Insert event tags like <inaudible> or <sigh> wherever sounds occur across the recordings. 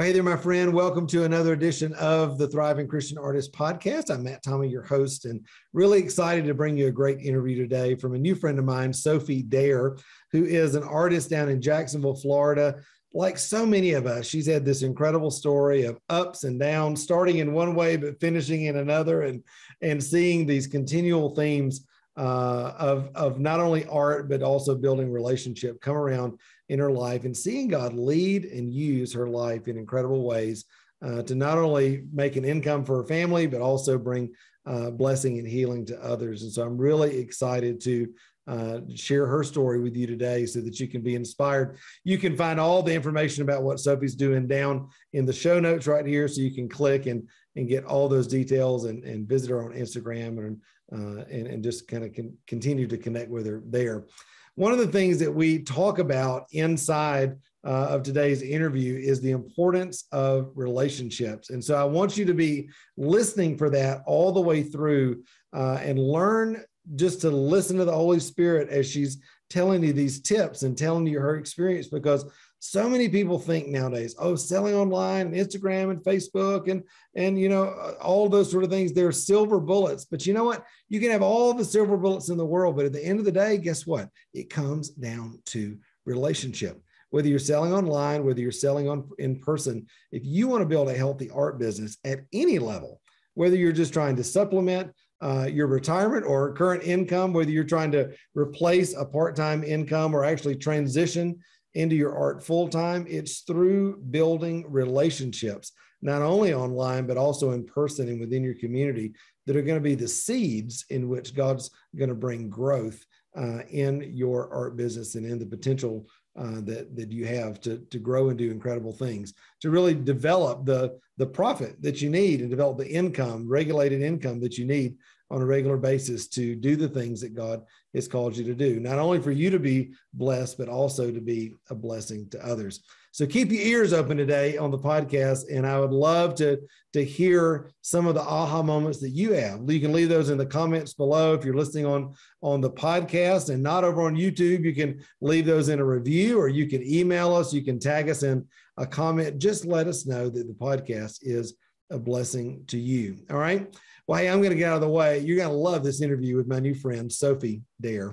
Well, hey there, my friend. Welcome to another edition of the Thriving Christian Artist Podcast. I'm Matt Tommey, your host, and really excited to bring you a great interview today from a new friend of mine, Sophie Dare, who is an artist down in Jacksonville, Florida. Like so many of us, she's had this incredible story of ups and downs, starting in one way but finishing in another, and and seeing these continual themes uh, of of not only art but also building relationship come around in her life and seeing God lead and use her life in incredible ways uh, to not only make an income for her family, but also bring uh, blessing and healing to others. And so I'm really excited to uh, share her story with you today so that you can be inspired. You can find all the information about what Sophie's doing down in the show notes right here. So you can click and, and get all those details and, and visit her on Instagram and, uh, and, and just kind of con- continue to connect with her there one of the things that we talk about inside uh, of today's interview is the importance of relationships. And so I want you to be listening for that all the way through uh, and learn just to listen to the Holy Spirit as she's telling you these tips and telling you her experience because so many people think nowadays oh selling online and instagram and facebook and and you know all those sort of things they're silver bullets. But you know what? You can have all the silver bullets in the world but at the end of the day guess what? It comes down to relationship. Whether you're selling online whether you're selling on in person if you want to build a healthy art business at any level whether you're just trying to supplement uh, your retirement or current income, whether you're trying to replace a part time income or actually transition into your art full time, it's through building relationships, not only online, but also in person and within your community that are going to be the seeds in which God's going to bring growth uh, in your art business and in the potential uh, that, that you have to, to grow and do incredible things, to really develop the, the profit that you need and develop the income, regulated income that you need on a regular basis to do the things that God has called you to do, not only for you to be blessed, but also to be a blessing to others. So keep your ears open today on the podcast, and I would love to, to hear some of the aha moments that you have. You can leave those in the comments below if you're listening on, on the podcast and not over on YouTube. You can leave those in a review or you can email us. You can tag us in a comment. Just let us know that the podcast is a blessing to you. All right. Well, hey, I'm going to get out of the way. You're going to love this interview with my new friend, Sophie Dare.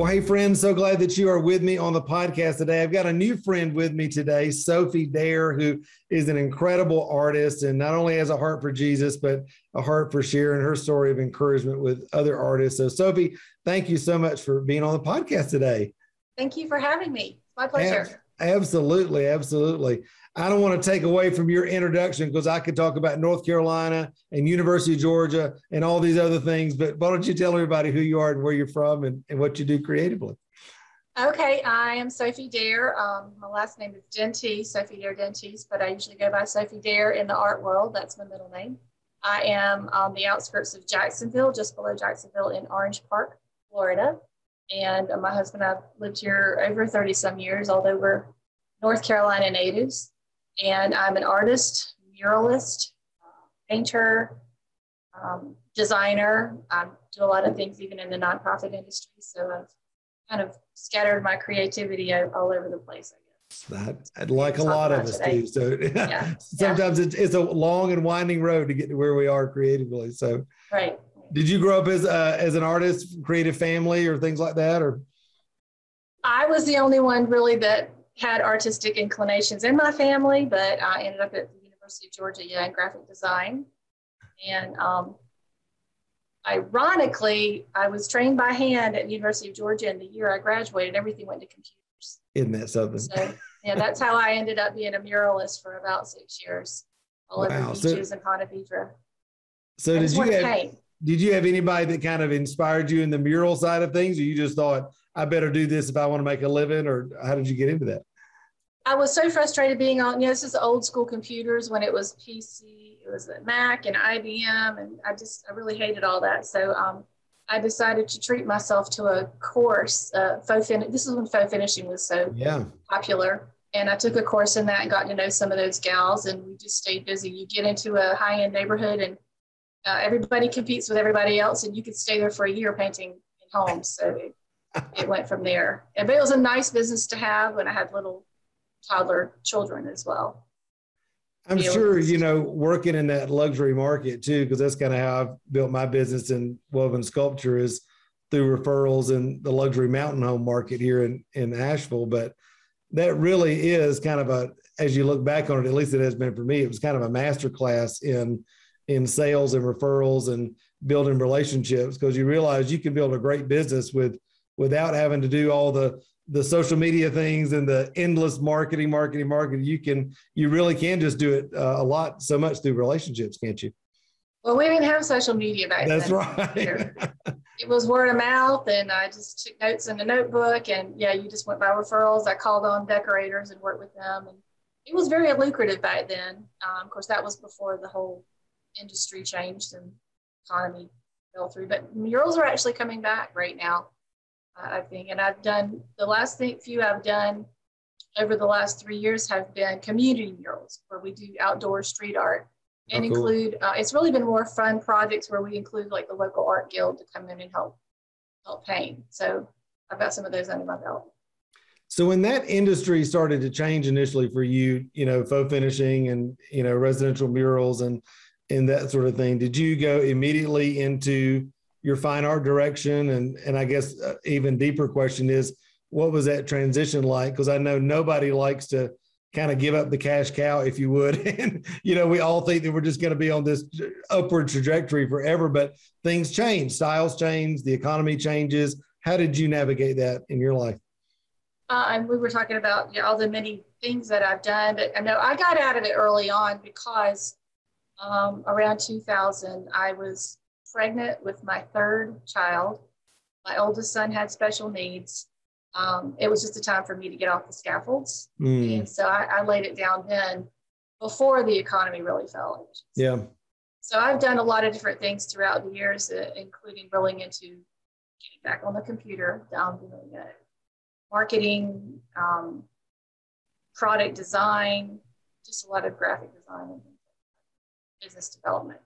Well, hey, friends, so glad that you are with me on the podcast today. I've got a new friend with me today, Sophie Dare, who is an incredible artist and not only has a heart for Jesus, but a heart for sharing her story of encouragement with other artists. So, Sophie, thank you so much for being on the podcast today. Thank you for having me. My pleasure. Absolutely, absolutely. I don't want to take away from your introduction because I could talk about North Carolina and University of Georgia and all these other things, but why don't you tell everybody who you are and where you're from and, and what you do creatively? Okay, I am Sophie Dare. Um, my last name is Denti, Sophie Dare Dentis, but I usually go by Sophie Dare in the art world. That's my middle name. I am on the outskirts of Jacksonville, just below Jacksonville in Orange Park, Florida. And my husband and I have lived here over 30 some years, although we're North Carolina natives. And I'm an artist, muralist, painter, um, designer. I do a lot of things even in the nonprofit industry. So I've kind of scattered my creativity all over the place, I guess. That like a lot of us today. do. So <laughs> yeah. sometimes yeah. It's, it's a long and winding road to get to where we are creatively. So right. Did you grow up as a, as an artist, creative family, or things like that, or? I was the only one really that had artistic inclinations in my family, but I ended up at the University of Georgia yeah, in graphic design. And um, ironically, I was trained by hand at the University of Georgia, and the year I graduated, everything went to computers. Isn't that something? So, yeah, that's how I ended up being a muralist for about six years, all wow. over beaches so, in Ponte Vedra. So did you have, paint did you have anybody that kind of inspired you in the mural side of things, or you just thought, I better do this if I want to make a living, or how did you get into that? I was so frustrated being on, you know, this is old school computers when it was PC, it was Mac and IBM, and I just, I really hated all that. So um, I decided to treat myself to a course, uh, faux fin- This is when faux finishing was so yeah. popular. And I took a course in that and got to know some of those gals, and we just stayed busy. You get into a high end neighborhood and uh, everybody competes with everybody else, and you could stay there for a year painting, you homes. So it, it went from there. And, but it was a nice business to have when I had little toddler children as well. I'm sure, you know, working in that luxury market too, because that's kind of how I've built my business in woven sculpture is through referrals in the luxury mountain home market here in, in Asheville. But that really is kind of a, as you look back on it, at least it has been for me, it was kind of a master class in in sales and referrals and building relationships because you realize you can build a great business with without having to do all the the social media things and the endless marketing, marketing, marketing. You can, you really can just do it uh, a lot, so much through relationships, can't you? Well, we didn't have social media back That's then. right. <laughs> it was word of mouth, and I just took notes in the notebook. And yeah, you just went by referrals. I called on decorators and worked with them, and it was very lucrative back then. Um, of course, that was before the whole industry changed and economy fell through. But murals are actually coming back right now. I think. And I've done the last thing, few I've done over the last three years have been community murals where we do outdoor street art and oh, cool. include, uh, it's really been more fun projects where we include like the local art guild to come in and help, help paint. So I've got some of those under my belt. So when that industry started to change initially for you, you know, faux finishing and, you know, residential murals and, and that sort of thing, did you go immediately into your fine art direction? And and i guess uh, even deeper question is what was that transition like? Because i know nobody likes to kind of give up the cash cow if you would. <laughs> And you know we all think that we're just going to be on this upward trajectory forever but things change styles change the economy changes. How did you navigate that in your life? Uh, and we were talking about you know, all the many things that i've done but i know i got out of it early on because um, around 2000 i was pregnant with my third child. My oldest son had special needs. Um, it was just a time for me to get off the scaffolds. Mm. And so I, I, laid it down then before the economy really fell. Yeah. So I've done a lot of different things throughout the years, uh, including rolling into getting back on the computer, down doing marketing, um, product design, just a lot of graphic design business development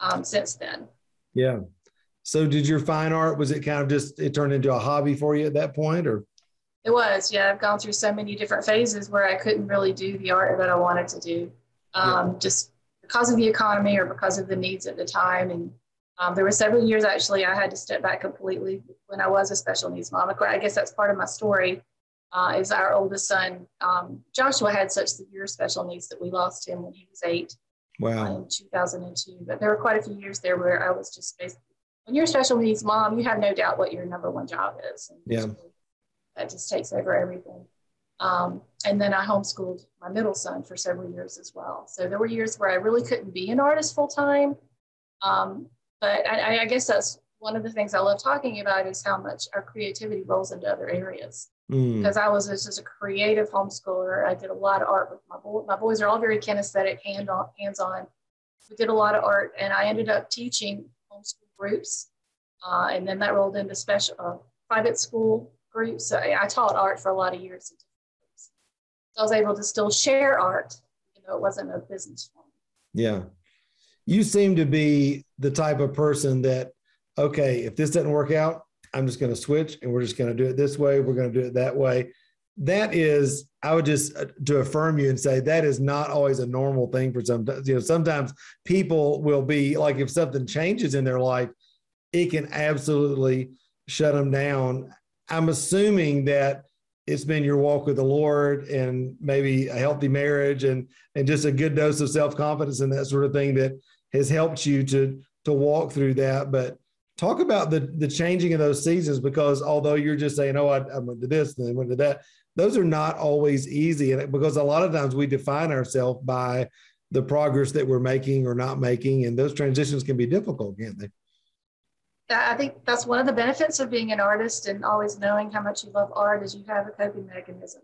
um, since then. Yeah. So did your fine art, was it kind of just, it turned into a hobby for you at that point or? It was, yeah. I've gone through so many different phases where I couldn't really do the art that I wanted to do, um, yeah. just because of the economy or because of the needs at the time. And um, there were several years actually I had to step back completely when I was a special needs mom. I guess that's part of my story. Uh, is our oldest son um, Joshua had such severe special needs that we lost him when he was eight. Wow. In 2002. But there were quite a few years there where I was just basically, when you're a special needs mom, you have no doubt what your number one job is. And yeah. That just takes over everything. Um, and then I homeschooled my middle son for several years as well. So there were years where I really couldn't be an artist full time. Um, but I, I guess that's one of the things I love talking about is how much our creativity rolls into other areas. Mm. Because I was just a creative homeschooler. I did a lot of art with my boys. My boys are all very kinesthetic, hand on, hands on. We did a lot of art, and I ended up teaching homeschool groups, uh, and then that rolled into special uh, private school groups. So I, I taught art for a lot of years. So I was able to still share art, even though it wasn't a business for me. Yeah, you seem to be the type of person that, okay, if this doesn't work out, I'm just going to switch and we're just going to do it this way. We're going to do it that way. That is, I would just uh, to affirm you and say that is not always a normal thing for some. You know, sometimes people will be like, if something changes in their life, it can absolutely shut them down. I'm assuming that it's been your walk with the Lord and maybe a healthy marriage and and just a good dose of self confidence and that sort of thing that has helped you to to walk through that. But talk about the the changing of those seasons because although you're just saying, "Oh, I, I went to this and then went to that," those are not always easy, and because a lot of times we define ourselves by the progress that we're making or not making, and those transitions can be difficult, can't they? I think that's one of the benefits of being an artist and always knowing how much you love art is you have a coping mechanism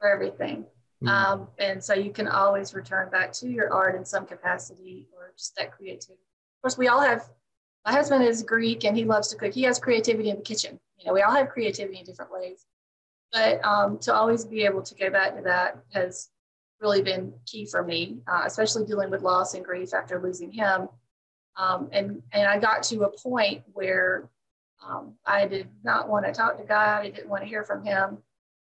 for everything. Mm-hmm. Um, and so you can always return back to your art in some capacity or just that creativity. Of course, we all have my husband is Greek and he loves to cook. He has creativity in the kitchen. You know, we all have creativity in different ways. But um, to always be able to go back to that has really been key for me, uh, especially dealing with loss and grief after losing him. Um, and, and I got to a point where Um, I did not want to talk to God. I didn't want to hear from him.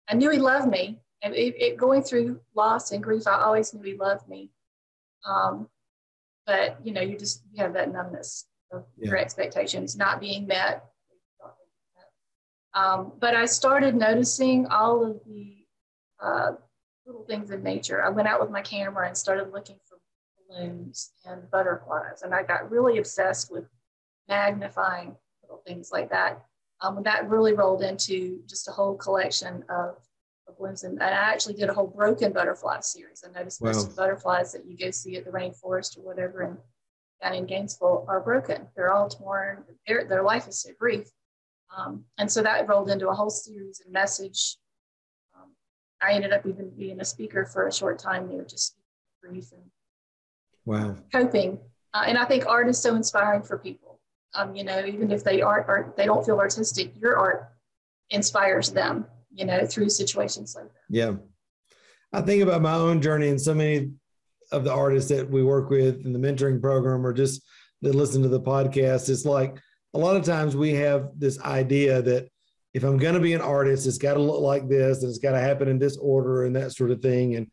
I knew he loved me. And it, it, going through loss and grief, I always knew he loved me. Um, but you know, you just you have that numbness of yeah. your expectations not being met. Um, but I started noticing all of the uh, little things in nature. I went out with my camera and started looking for balloons and butterflies, and I got really obsessed with magnifying little things like that. Um, that really rolled into just a whole collection of, of and, and, I actually did a whole broken butterfly series. I noticed wow. most of the butterflies that you go see at the rainforest or whatever, and down in Gainesville are broken. They're all torn. Their, their life is so brief. Um, and so that rolled into a whole series and message. Um, I ended up even being a speaker for a short time there, just grief and wow. coping. Uh, and I think art is so inspiring for people. Um, you know, even if they aren't, art, they don't feel artistic, your art inspires them, you know, through situations like that. Yeah. I think about my own journey and so many of the artists that we work with in the mentoring program or just that listen to the podcast. It's like a lot of times we have this idea that if I'm going to be an artist, it's got to look like this and it's got to happen in this order and that sort of thing. And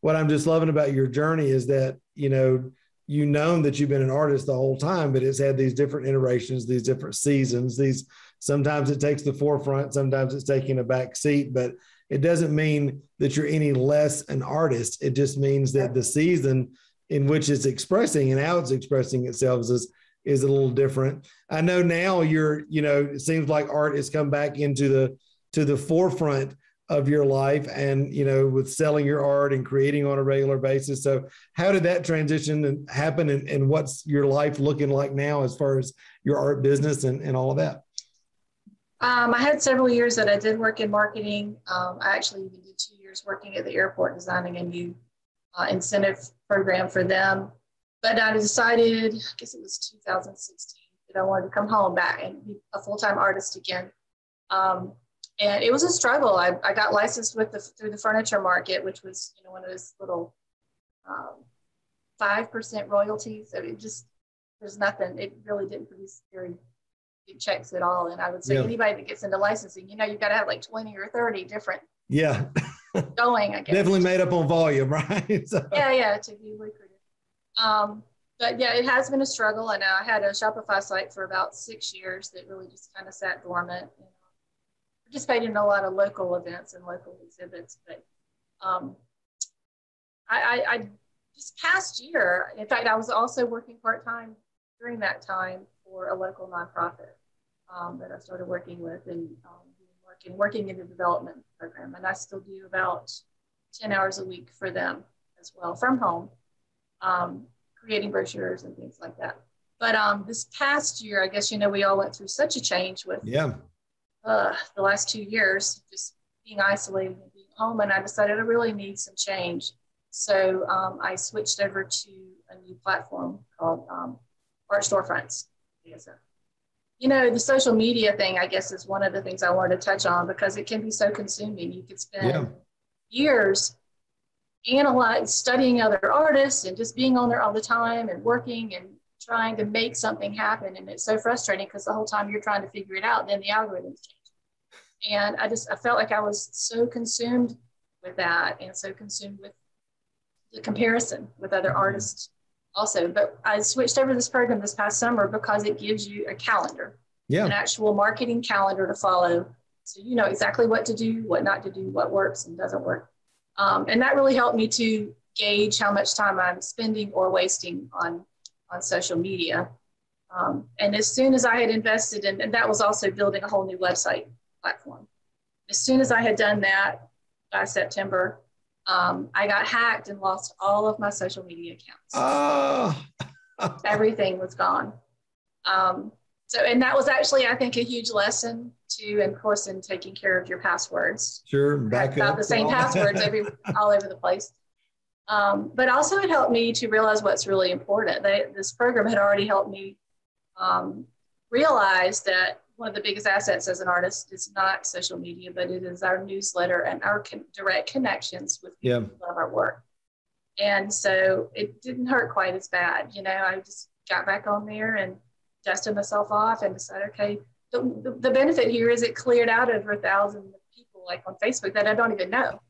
what I'm just loving about your journey is that, you know, you known that you've been an artist the whole time, but it's had these different iterations, these different seasons. These sometimes it takes the forefront, sometimes it's taking a back seat, but it doesn't mean that you're any less an artist. It just means that the season in which it's expressing and how it's expressing itself is is a little different. I know now you're, you know, it seems like art has come back into the to the forefront of your life and you know with selling your art and creating on a regular basis so how did that transition happen and, and what's your life looking like now as far as your art business and, and all of that um, i had several years that i did work in marketing um, i actually even did two years working at the airport designing a new uh, incentive program for them but i decided i guess it was 2016 that i wanted to come home back and be a full-time artist again um, and it was a struggle. I, I got licensed with the through the furniture market, which was you know one of those little um, five percent royalties. So it just there's nothing. It really didn't produce very big checks at all. And I would say yeah. anybody that gets into licensing, you know, you've got to have like twenty or thirty different. Yeah. <laughs> going, I guess. Definitely made up on volume, <laughs> right? so. Yeah, yeah, to be lucrative. Um, but yeah, it has been a struggle. And I had a Shopify site for about six years that really just kind of sat dormant. You know, participated in a lot of local events and local exhibits, but um, I, I, I just past year, in fact, I was also working part time during that time for a local nonprofit um, that I started working with and um, working, working in the development program. And I still do about 10 hours a week for them as well from home, um, creating brochures and things like that. But um, this past year, I guess, you know, we all went through such a change with yeah uh, the last two years, just being isolated and being home. And I decided I really need some change. So um, I switched over to a new platform called um, Art Storefronts. You know, the social media thing, I guess, is one of the things I wanted to touch on because it can be so consuming. You could spend yeah. years analyzing, studying other artists and just being on there all the time and working and trying to make something happen. And it's so frustrating because the whole time you're trying to figure it out, then the algorithms change. And I just, I felt like I was so consumed with that and so consumed with the comparison with other mm-hmm. artists also. But I switched over this program this past summer because it gives you a calendar, yeah. an actual marketing calendar to follow. So you know exactly what to do, what not to do, what works and doesn't work. Um, and that really helped me to gauge how much time I'm spending or wasting on on social media. Um, and as soon as I had invested in, and that was also building a whole new website platform. As soon as I had done that by September, um, I got hacked and lost all of my social media accounts. Oh. <laughs> Everything was gone. Um, so, and that was actually, I think, a huge lesson to, and of course, in taking care of your passwords. Sure, back about the same passwords <laughs> every all over the place. Um, but also it helped me to realize what's really important. They, this program had already helped me um, realize that one of the biggest assets as an artist is not social media, but it is our newsletter and our con- direct connections with people yeah. who love our work. And so it didn't hurt quite as bad. You know, I just got back on there and dusted myself off and decided, okay, the, the benefit here is it cleared out over a thousand people like on Facebook that I don't even know.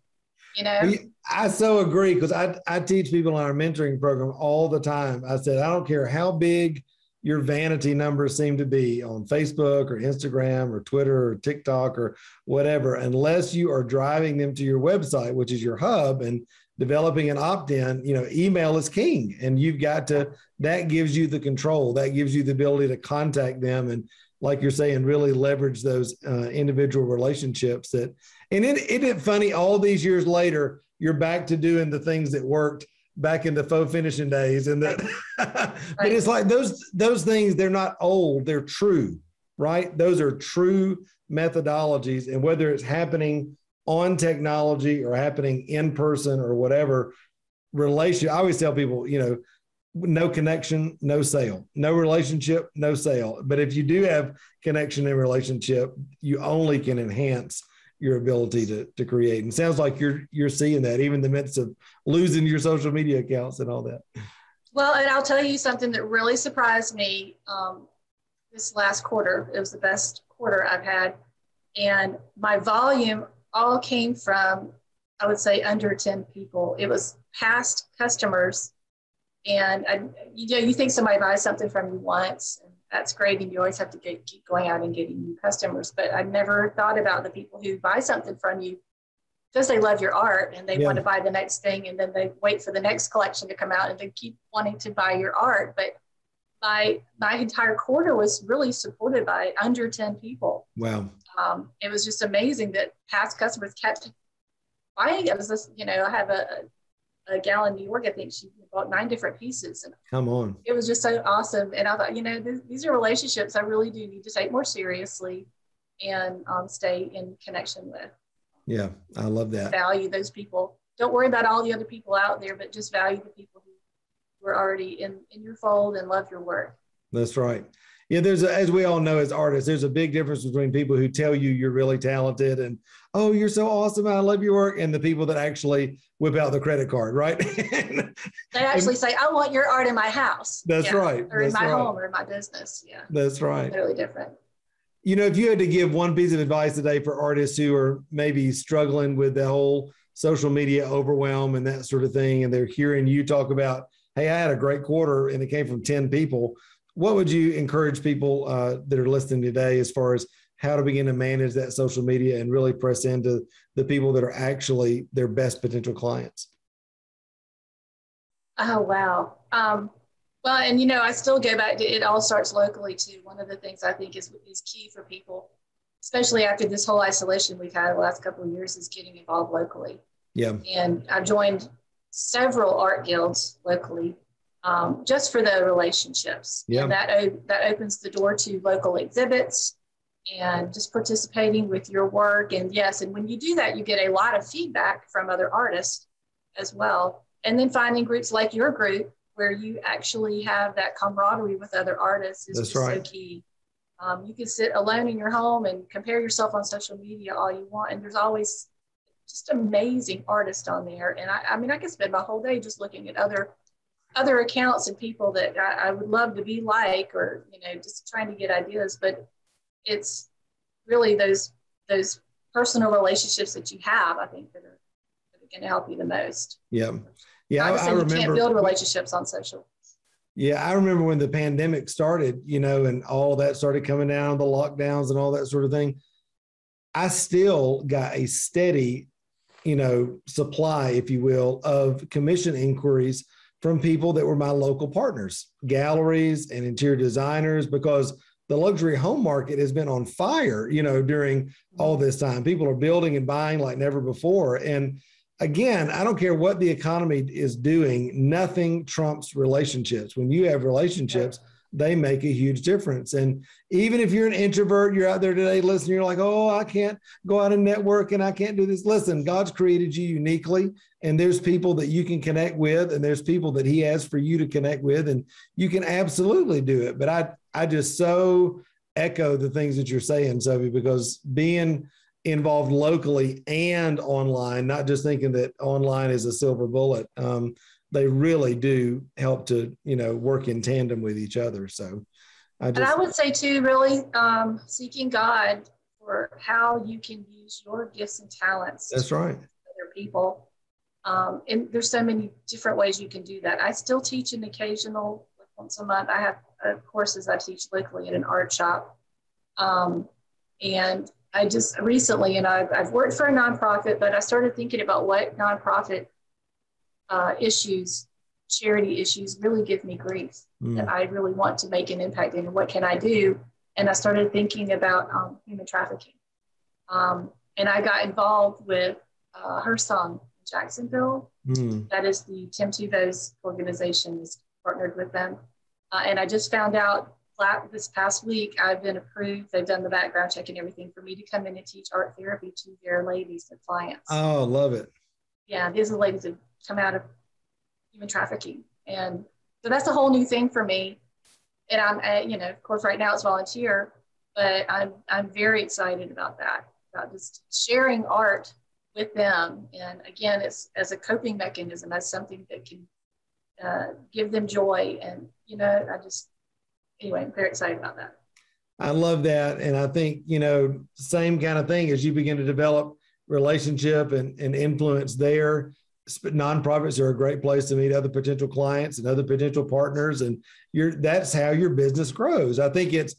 You know, I so agree because I, I teach people in our mentoring program all the time. I said, I don't care how big your vanity numbers seem to be on Facebook or Instagram or Twitter or TikTok or whatever, unless you are driving them to your website, which is your hub, and developing an opt-in, you know, email is king. And you've got to, that gives you the control, that gives you the ability to contact them and like you're saying, really leverage those uh, individual relationships that, and it, it isn't funny all these years later, you're back to doing the things that worked back in the faux finishing days. And that, right. <laughs> but it's like those, those things, they're not old, they're true, right? Those are true methodologies. And whether it's happening on technology or happening in person or whatever relation, I always tell people, you know, no connection, no sale, no relationship, no sale. But if you do have connection and relationship, you only can enhance your ability to, to create. And sounds like you're you're seeing that even in the midst of losing your social media accounts and all that. Well, and I'll tell you something that really surprised me um, this last quarter. It was the best quarter I've had, and my volume all came from I would say under ten people. It was past customers and I, you know, you think somebody buys something from you once, and that's great, and you always have to get, keep going out and getting new customers. But I've never thought about the people who buy something from you because they love your art and they yeah. want to buy the next thing, and then they wait for the next collection to come out, and they keep wanting to buy your art. But my my entire quarter was really supported by under 10 people. Wow. Um, it was just amazing that past customers kept buying. It was this, you know, I have a, a gal in New York, I think she bought nine different pieces. And Come on. It was just so awesome. And I thought, you know, th- these are relationships I really do need to take more seriously and um, stay in connection with. Yeah, I love that. Value those people. Don't worry about all the other people out there, but just value the people who are already in, in your fold and love your work. That's right yeah, there's a, as we all know as artists, there's a big difference between people who tell you you're really talented and oh, you're so awesome, I love your work, and the people that actually whip out the credit card, right? <laughs> they actually say, I want your art in my house. That's yeah. right. Or that's in my right. home or in my business. Yeah. That's right. Totally different. You know, if you had to give one piece of advice today for artists who are maybe struggling with the whole social media overwhelm and that sort of thing, and they're hearing you talk about, hey, I had a great quarter and it came from 10 people what would you encourage people uh, that are listening today as far as how to begin to manage that social media and really press into the people that are actually their best potential clients? Oh, wow. Um, well, and you know, I still go back to it all starts locally too. One of the things I think is, is key for people, especially after this whole isolation we've had the last couple of years, is getting involved locally. Yeah. And I've joined several art guilds locally um, just for the relationships. Yeah. And that, that opens the door to local exhibits and just participating with your work. And yes, and when you do that, you get a lot of feedback from other artists as well. And then finding groups like your group where you actually have that camaraderie with other artists is That's right. so key. Um, you can sit alone in your home and compare yourself on social media all you want, and there's always just amazing artists on there. And I, I mean, I could spend my whole day just looking at other other accounts and people that I, I, would love to be like, or you know, just trying to get ideas. But it's really those those personal relationships that you have, I think, that are, that are going to help you the most. Yeah, yeah. I, I remember. You can't build relationships on social. Yeah, I remember when the pandemic started, you know, and all that started coming down, the lockdowns and all that sort of thing. I still got a steady, you know, supply, if you will, of commission inquiries from people that were my local partners, galleries and interior designers, because the luxury home market has been on fire, you know, during all this time. People are building and buying like never before. And again, I don't care what the economy is doing, nothing trumps relationships. When you have relationships, they make a huge difference. And even if you're an introvert, you're out there today listening, you're like, oh, I can't go out and network and I can't do this. Listen, God's created you uniquely, and there's people that you can connect with, and there's people that He has for you to connect with, and you can absolutely do it. But I, I just so echo the things that you're saying, Sophie, because being involved locally and online, not just thinking that online is a silver bullet. Um, they really do help to you know work in tandem with each other so I just, and I would say too, really um, seeking God for how you can use your gifts and talents. That's right. Other people. Um, and there's so many different ways you can do that. I still teach an occasional, like once a month. I have uh, courses I teach locally at an art shop. Um, and I just recently, and I've, I've worked for a nonprofit, but I started thinking about what nonprofit uh, issues, charity issues, really give me grief. Mm. That I really want to make an impact in. What can I do? And I started thinking about um, human trafficking. Um, and I got involved with uh, HerSong Jacksonville. Mm. That is the Tim Tebow's organization is partnered with them. Uh, and I just found out this past week I've been approved. They've done the background check and everything for me to come in and teach art therapy to their ladies, their clients. Oh, love it. Yeah, these are ladies come out of human trafficking. And so that's a whole new thing for me. And I'm, uh, you know, of course, right now it's volunteer, but I'm, I'm very excited about that, about just sharing art with them. And again, it's as a coping mechanism, as something that can uh, give them joy. And, you know, I just, anyway, I'm very excited about that. I love that. And I think, you know, same kind of thing as you begin to develop relationship and, and influence there. Nonprofits are a great place to meet other potential clients and other potential partners. And you're that's how your business grows. I think it's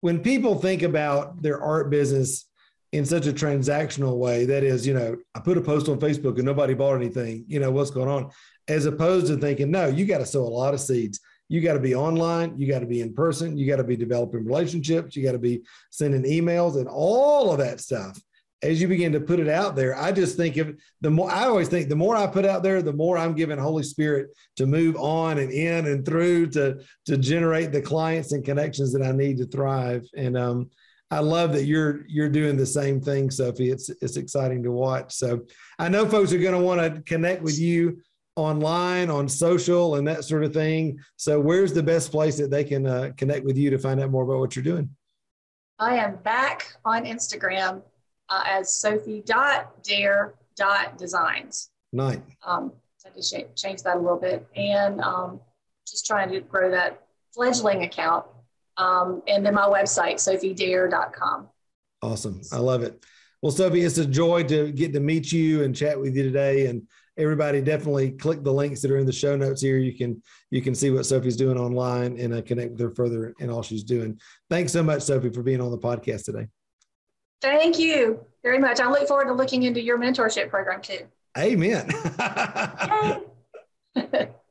when people think about their art business in such a transactional way, that is, you know, I put a post on Facebook and nobody bought anything, you know, what's going on, as opposed to thinking, no, you got to sow a lot of seeds you got to be online you got to be in person you got to be developing relationships you got to be sending emails and all of that stuff as you begin to put it out there i just think of the more i always think the more i put out there the more i'm giving holy spirit to move on and in and through to to generate the clients and connections that i need to thrive and um I love that you're you're doing the same thing, Sophie. It's it's exciting to watch. So I know folks are going to want to connect with you online, on social, and that sort of thing. So, where's the best place that they can uh, connect with you to find out more about what you're doing? I am back on Instagram uh, as sophie.dare.designs. Nice. Um, I had to change that a little bit and um, just trying to grow that fledgling account. Um, and then my website, sophiedare.com. Awesome. I love it. Well, Sophie, it's a joy to get to meet you and chat with you today. And everybody definitely click the links that are in the show notes here. You can you can see what Sophie's doing online and uh, connect with her further and all she's doing. Thanks so much, Sophie, for being on the podcast today. Thank you very much. I look forward to looking into your mentorship program too. Amen. <laughs>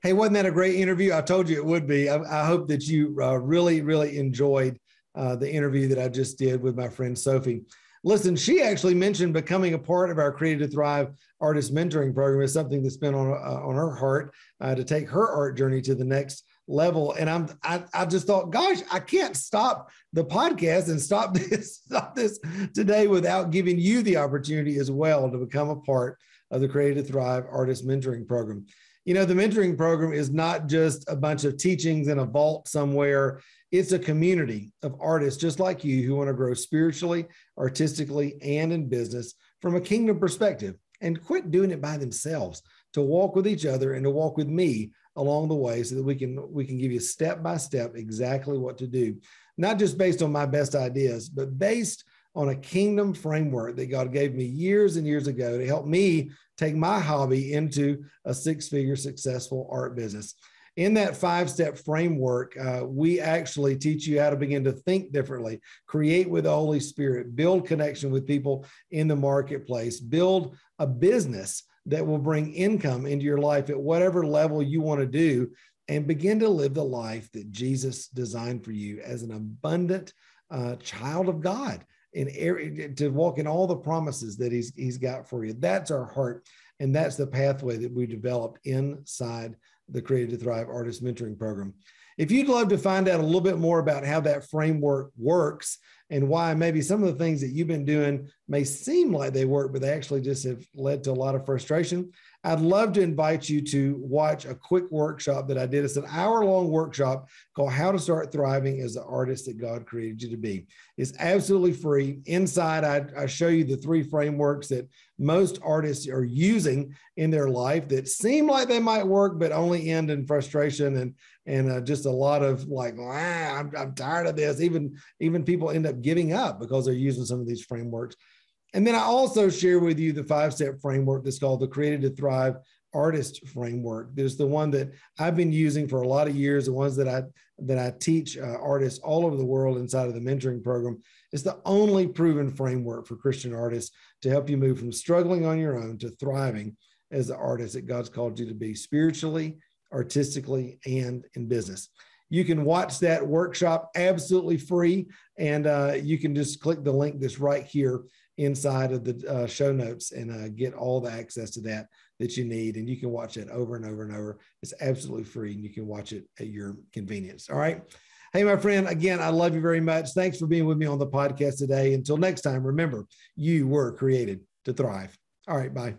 hey, wasn't that a great interview? I told you it would be. I, I hope that you uh, really, really enjoyed uh, the interview that I just did with my friend Sophie. Listen, she actually mentioned becoming a part of our Created to Thrive artist mentoring program is something that's been on uh, on her heart uh, to take her art journey to the next level. And I'm I, I just thought, gosh, I can't stop the podcast and stop <laughs> this stop this today without giving you the opportunity as well to become a part of the Creative Thrive artist mentoring program. You know, the mentoring program is not just a bunch of teachings in a vault somewhere. It's a community of artists just like you who want to grow spiritually, artistically, and in business from a kingdom perspective and quit doing it by themselves to walk with each other and to walk with me along the way so that we can we can give you step by step exactly what to do. Not just based on my best ideas but based on a kingdom framework that God gave me years and years ago to help me take my hobby into a six figure successful art business. In that five step framework, uh, we actually teach you how to begin to think differently, create with the Holy Spirit, build connection with people in the marketplace, build a business that will bring income into your life at whatever level you want to do, and begin to live the life that Jesus designed for you as an abundant uh, child of God. In to walk in all the promises that he's he's got for you. That's our heart, and that's the pathway that we developed inside the Created to Thrive Artist Mentoring Program. If you'd love to find out a little bit more about how that framework works and why maybe some of the things that you've been doing may seem like they work, but they actually just have led to a lot of frustration. I'd love to invite you to watch a quick workshop that I did. It's an hour long workshop called How to Start Thriving as the Artist that God Created You to Be. It's absolutely free. Inside, I, I show you the three frameworks that most artists are using in their life that seem like they might work, but only end in frustration and and uh, just a lot of like, ah, I'm, I'm tired of this. Even even people end giving up because they're using some of these frameworks. And then I also share with you the five step framework that's called the Created to Thrive Artist Framework. There's the one that I've been using for a lot of years, the ones that I that I teach uh, artists all over the world inside of the mentoring program. It's the only proven framework for Christian artists to help you move from struggling on your own to thriving as the artist that God's called you to be spiritually, artistically, and in business. You can watch that workshop absolutely free, and uh, you can just click the link that's right here inside of the uh, show notes and uh, get all the access to that that you need. And you can watch it over and over and over. It's absolutely free, and you can watch it at your convenience. All right. Hey, my friend, again, I love you very much. Thanks for being with me on the podcast today. Until next time, remember, you were created to thrive. All right. Bye.